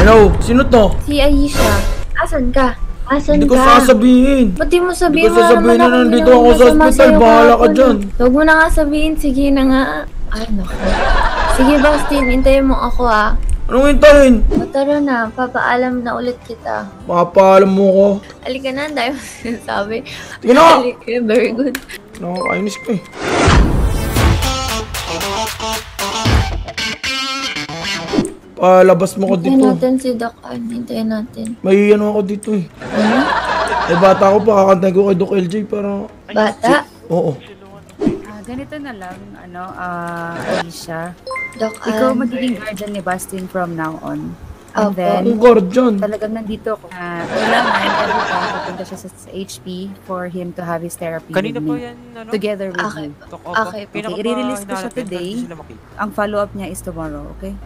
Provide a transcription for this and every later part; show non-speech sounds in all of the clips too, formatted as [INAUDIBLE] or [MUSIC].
Hello, sino to? Si Aisha. Asan ka? Asan Hindi ko ka? sasabihin. Ba't di mo sabihin Hindi ko sasabihin na naman nandito ako sa hospital. Bahala ka dyan. Huwag mo na nga sabihin. Sige na nga. Ay, naku. Sige, Bastin. Hintayin mo ako, ah. Anong hintayin? O, tara na. Papaalam na ulit kita. Makapaalam mo ko. Halika na. Dami mo sinasabi. Sige na! Halika. Very good. Nakakainis ko eh. Palabas mo ko Hintayin dito. natin si Doc Ann. Hintayin natin. May ano ako dito eh. Ano? Eh bata ko pa, kakantay ko kay Doc LJ para... Bata? Oo. Ah, ganito na lang, ano, ah, Alicia. Doc Ikaw Ann. magiging guardian ni Bastin from now on. And Opo. then, Ang guardian. talagang nandito ako. Ah, kailangan every time pupunta siya sa, sa HP for him to have his therapy Kanina with po me. yan, ano? Together with Okay. you. Tok Okay, okay, i-release ko siya today. Ang follow-up niya is tomorrow, okay?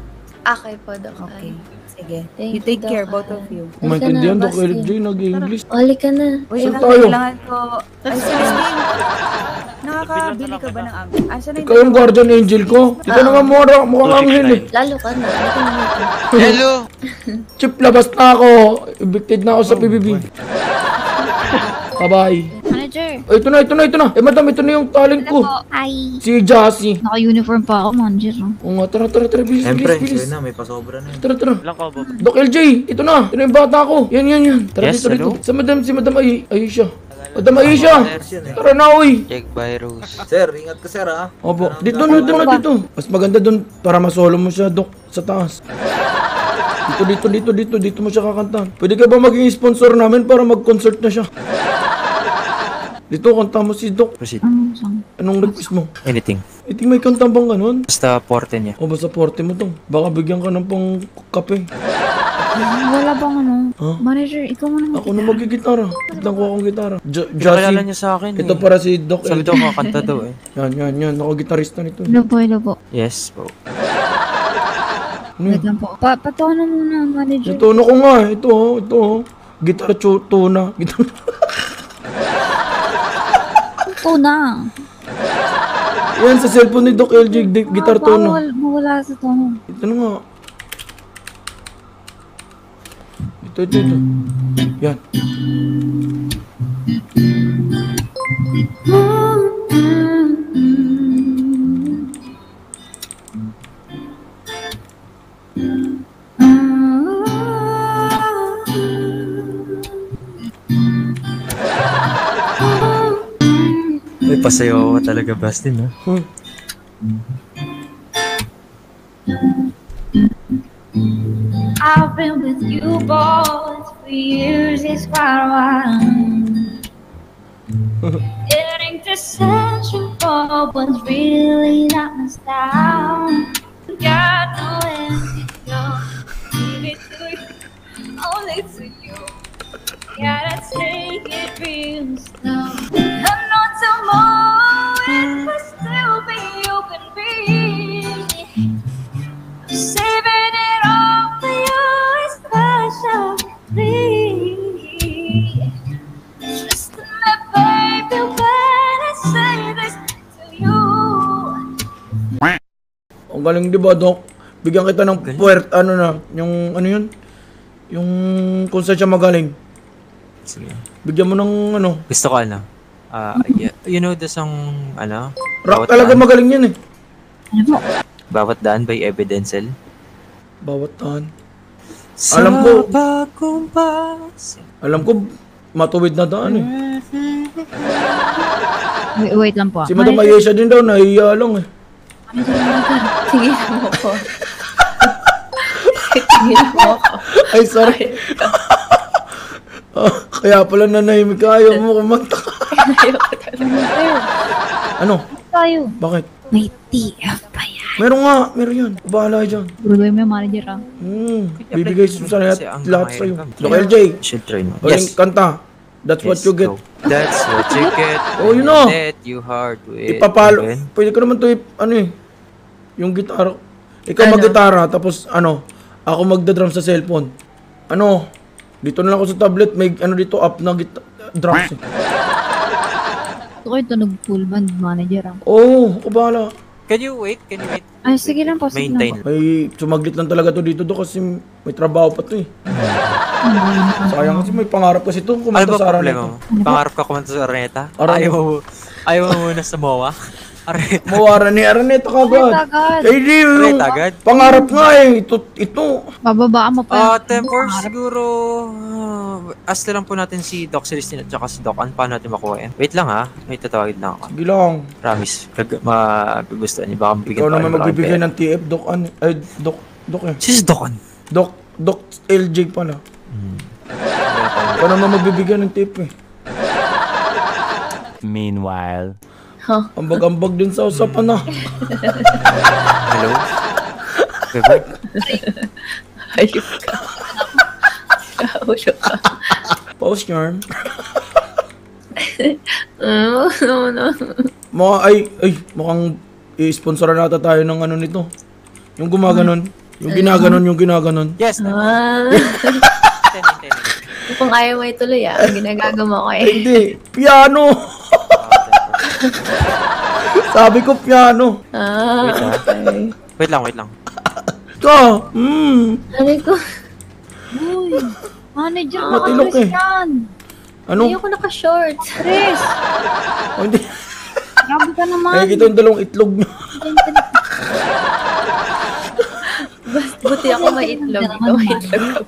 Okay po, Doc Okay. Ann. Sige. Thank you take you, care, Doc both Ann. of you. Halika Maintindihan, na, Doc Bastin. LJ, nag-English. O, Halika na. Uy, Saan tayo? kailangan ko... Ay, Celestine! Nakakabili ka ba ng ang... Asa na Ikaw yung guardian angel ko. Di ka naman mura, mukhang anghel eh. Lalo ka na. Halika na dito. Hello! Chip, labas na ako. Evicted na ako sa PBB. Bye-bye. Manager. Ito na, ito na, ito na. Eh, madam, ito na yung talent ko. Hi. Si Jassy. Naka-uniform pa ako, manager. oh. Oo nga, tara, tara, tara, bilis, Siyempre, bilis, bilis. na, may pasobra na yun. Tara, tara. Ilang ka ba? Doc LJ, ito na. Ito na yung bata ko. Yan, yan, yan. Tara Yes, dito, dito. Sa madam, si madam Ay Aisha. Madam Aisha. Yan eh. Tara na, uy. Check virus. Sir, ingat ka sir ha. Opo. Dito na, dito na, dito. Mas maganda doon para masolo mo siya, Doc, sa taas. Dito, dito, dito, dito, dito mo siya kakanta. Pwede ka ba maging sponsor namin para mag-concert na siya? Dito, kanta mo si Doc. Proceed. Ano? Anong request mo? Anything. I think may kanta bang ganun? Basta porte niya. O basta porte mo to. Baka bigyan ka ng pang kape. Wala bang ano? Huh? Manager, ikaw muna Ako na magigitara. Tignan ko akong gitara. J- Kilala Jassy. niya sa akin Ito eh. para si Doc Sabi LJ. daw kakanta daw eh. [LAUGHS] Yan, yan, yan. Ako gitarista nito. Hello po, hello po. Yes po. Ano Wait lang po. Pa patawanan muna, manager. Yung tono ko nga. eh. Ito, oh. Ito, oh. Gitar chu- tuna. Gitar. [LAUGHS] Na. yan, sa cellphone ni Doc LJ. di- Gitar Ah, tuna. Bawal, mawala sa tono. Ito na nga. Ito, ito, ito. Yan. Talaga, Bastin, ha? I've been with you boys for years, it's quite a while. Getting to sensual one's really not my style. Got no end, no, give it to you, only to you. Gotta galing di ba, Doc? Bigyan kita ng puwert, ano na, yung, ano yun? Yung kung saan siya magaling. Sige. Bigyan mo ng, ano, Gusto ko ano? Ah, y- you know the song, ano? rock Bawat talaga daan? magaling yan eh. Ano? Bawat daan by Evidencel. Bawat tahan. Alam ko. Sa bagong pas. Alam ko, matuwid na daan eh. Wait, wait lang po. Si Madam Ayesha din daw, nahiya lang eh. Tingin mo ko. Tingin mo ko. Ay, sorry. Ah, kaya pala nanahimik ka, ayaw mo kumanta ka. Ano? Tayo. Bakit? May TF pa yan. Meron nga, meron yan. Bahala dyan. Buruloy mo yung manager ah. Hmm, bibigay sa sa lahat, lahat sa'yo. Doc LJ, Should try mo. huling kanta. That's what Yes, you get. go. That's what you get. Oh, yun na. Let you hard with. Ipapalo. Pwede ko naman to, ano eh, yung gitara. Ikaw Ano? mag-gitara, tapos ano, ako magda-drum sa cellphone. Ano, dito na lang ako sa tablet, may ano dito, up na git- drums. eh. Ito kayo tunog full band manager ah. Oo, oh, ako bahala. Can you wait? Can you wait? Ay, sige lang po, sige lang po. Ay, sumaglit lang talaga to dito do kasi may trabaho pa to eh. Sayang kasi may pangarap kasi to Ano kumanta ba sa problema nito. mo? Pangarap ka kumanta sa Araneta? Araneta. Ayaw mo, ayaw mo muna sa MOA? Araneta. [LAUGHS] Mawara ni Araneta kagad. agad. Eh di, yung agad? pangarap nga eh. Ito, ito. Bababaan mo Ah, pa. Tempor, siguro, uh, ask na lang po natin si Doc Celestine at saka si Doc. Ano paano natin makuha yan? Wait lang ha, may tatawagin lang ako. Sige lang. Promise, Gag- magugustuhan niyo. Baka mabigyan Ikaw pa naman kayo ng magbibigay pera. ng TF, Doc. Ano? Ay, Doc. Doc eh. Si Docon. Doc, Doc LJ pala. Ikaw naman magbibigay ng TF eh. Meanwhile. Ambag-ambag din sa usapan ah. na. Hello? Bebe? Ayun ka. Kaulo ka. Pause yarn. No, no, no. Mga, ay, ay, mukhang i-sponsoran nata tayo ng ano nito. Yung gumaganon. Yung ginaganon, yung ginaganon. Yes. Ah. Kung ayaw mo ituloy ah, ginagagawa ko eh. Hindi, piano. [LAUGHS] [LAUGHS] Sabi ko piano. Ah, Wait, ah. okay. Wait lang, wait lang. Ka, hmm. Sabi ko, Uy, manager, Matilok eh. yan. Ano? hindi ako naka-shorts. Chris, Oh, [LAUGHS] hindi. grabe ka naman. Nakikita yung dalawang itlog nyo. Buti ako may itlog. Ikaw may itlog.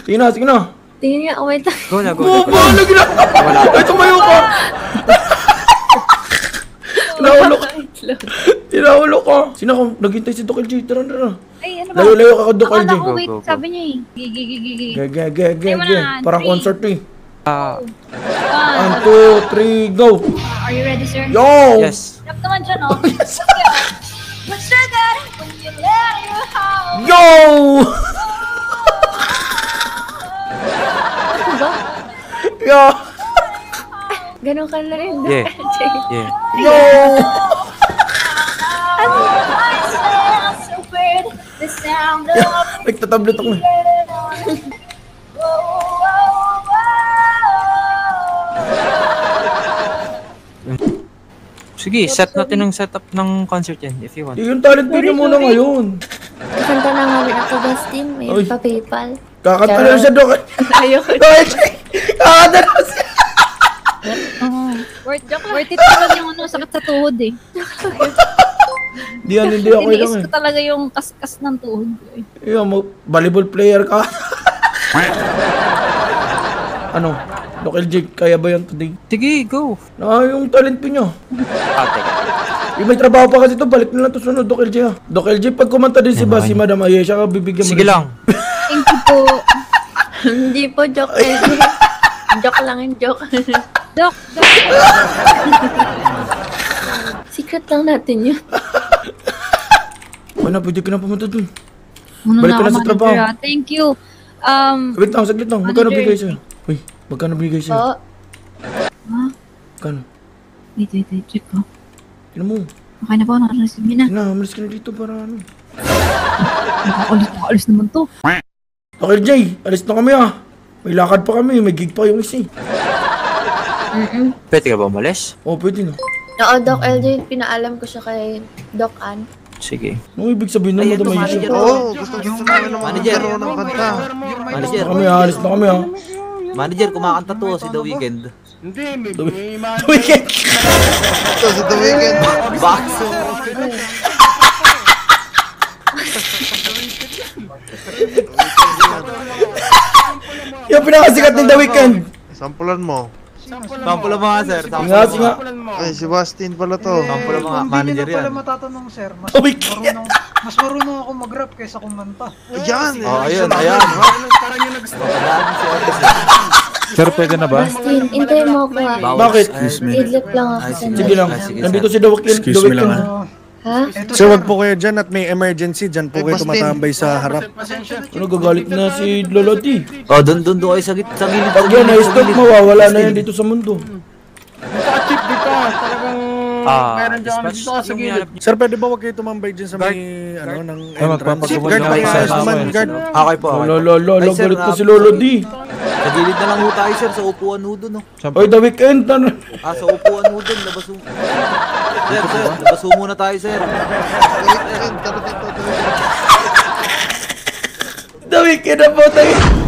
Sige na, sige na. Tingin nga, wait lang. Go na, go na. Oh, Go na. paano gina? Ay, tumayo ka. [LAUGHS] Tinaulo ka. Itlog. Tinaulo ka. Sino ka? Naghintay si Doc LJ. Tara, tara. Ay, ano ba? Layo-layo ka, Doc LJ. Akala ko, wait, sabi niya eh. Gigi, gigi, gigi. Ge, ge, ge, ge, Ay, ge. one, Parang concert eh. Ah, One, two, three, go. Are you ready, sir? Yo! yes. Tap naman dyan, oh. Go. What's that when you let your heart Yo! [LAUGHS] Yo! Ganon ka na rin. Yeah. Yeah. Yo! [LAUGHS] weird? The sound of Nagtatablet ako. Sige, set natin ng setup ng concert yan if you want. Yung talent video muna ngayon. Kakanta na nga rin ako, Dustin. May Oy. pa-paypal. Kakanta na siya, Doc. [LAUGHS] Ayoko. Doc LJ! Kakanta na siya! Worth, worth it naman yung ano, sakit sa tuhod eh. Di yan, hindi ako Tiniis lang ko eh. talaga yung kaskas ng tuhod ko eh. Yung mo, volleyball player ka. ano? Doc LJ, kaya ba yan today? Sige, go. Ah, yung talent niya. Ah, teka. Yung may trabaho pa kasi to, balik na lang to sunod, Doc LJ ha. Doc LJ, pag kumanta din si ba, si Madam Ayesha, ka bibigyan mo Sige rin. lang. Thank you po. Hindi po, joke. [LAUGHS] joke lang yung joke. Doc, Doc. Secret lang natin yun. Na, pwede ka na pumunta dun. Muna Balik ka na sa trabaho. ah. Thank you. Um, Wait lang, saglit lang. Magkano Manager. bigay sa'yo? Uy, magkano bigay sa'yo? Po, Magkano? wait, wait, wait, check ko. Tignan mo. Okay na po, nakareceive niyo na. Na, umalis ka na dito para ano. Nakakalis, nakakalis naman to. Doc LJ, alis na kami ah. May lakad pa kami, may gig pa yung isa eh. Pwede ka ba umalis? Oh, pwede na. Oo, Doc LJ, pinaalam ko siya kay Doc Ann. Sige. Anong ibig sabihin ng Ayan, Madam manager. Ayesha? Oo, gusto gusto namin ng Manager. magkaroon ng kanta. Manager, Na kami ah, alis na kami ah. manager, kumakanta to si The Weeknd. Hindi, may, may mga... Weekend! [LAUGHS] Ito si The Weeknd. Bakso. Yung pinakasikat ni The Weeknd! Sampulan mo. Sample mo nga, sir. Singa, mo. Ay, si Bastin pala to. Sample mo nga. Manager hindi nyo na pala yan. matatanong, sir. Mas Weeknd! marunong, mas marunong ako mag-rap kaysa kumanta. Ayan! Oh, ayun, ayun. Parang yung nag Madami si Otis. Sir, pwede na ba? Dustin, intay mo ako ha. Bawal. Bakit? Excuse me. Idlip lang ako Sige lang, Ah, nandito si The Weeknd. Excuse me lang, ah. Ha? Ito, Sir, wag po kayo dyan at may emergency. Dyan po Ay, kayo Bastin. tumatambay sa harap. Ano, gagalit na si Lolo T. Oh, dun, dun, dun kayo sa, git- sa gilid. Pag yan, na-stop mo, wawala na yan dito sa mundo. Ah, meron dyan kami dito sa gilid. Sir, pwede ba huwag kayo tumambay dyan sa may, ano, ng entrance? magpapagawa Guard pa yung ayos naman, guard. Okay po, okay po. Lolo, lolo, galit ko si Lolo D. Sa gilid na lang ho tayo, sir, sa upuan ho dun, oh. Oy, the weekend. Ano? Ah, sa upuan ho dun, labas ho. Sir, sir, labas ho muna tayo, sir. The weekend na po tayo.